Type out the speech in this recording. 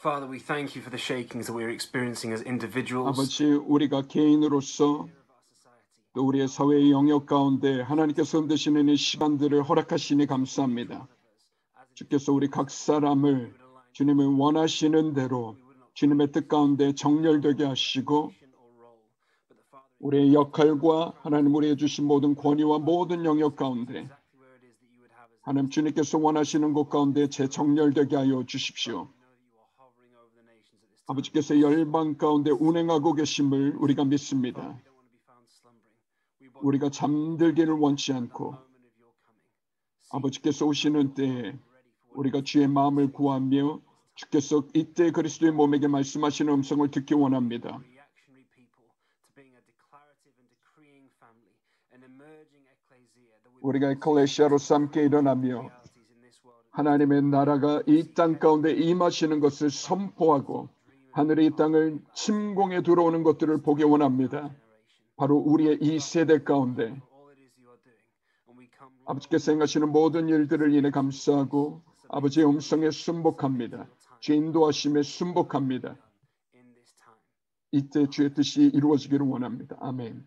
Father, we thank you for the shakings that we're experiencing as individuals. 아버지 우리가 개인으로서 또 우리의 사회의 영역 가운데 하나님께서 흔드시는 이 시간들을 허락하시니 감사합니다. 주께서 우리 각 사람을 주님의 원하시는 대로 주님의 뜻 가운데 정렬되게 하시고 우리의 역할과 하나님 우리에게 주신 모든 권위와 모든 영역 가운데 하나님 주님께서 원하시는 곳 가운데 재정렬되게 하여 주십시오. 아버지께서 열방 가운데 운행하고 계심을 우리가 믿습니다. 우리가 잠들기를 원치 않고 아버지께서 오시는 때에 우리가 주의 마음을 구하며 주께서 이때 그리스도의 몸에게 말씀하시는 음성을 듣기 원합니다. 우리가 에클레시아로서 함께 일어나며 하나님의 나라가 이 땅 가운데 임하시는 것을 선포하고 하늘의 이 땅을 침공에 들어오는 것들을 보기 원합니다. 바로 우리의 이 세대 가운데 아버지께서 행하시는 모든 일들을 인해 감사하고 아버지의 음성에 순복합니다. 주의 인도하심에 순복합니다. 이때 주의 뜻이 이루어지기를 원합니다. 아멘.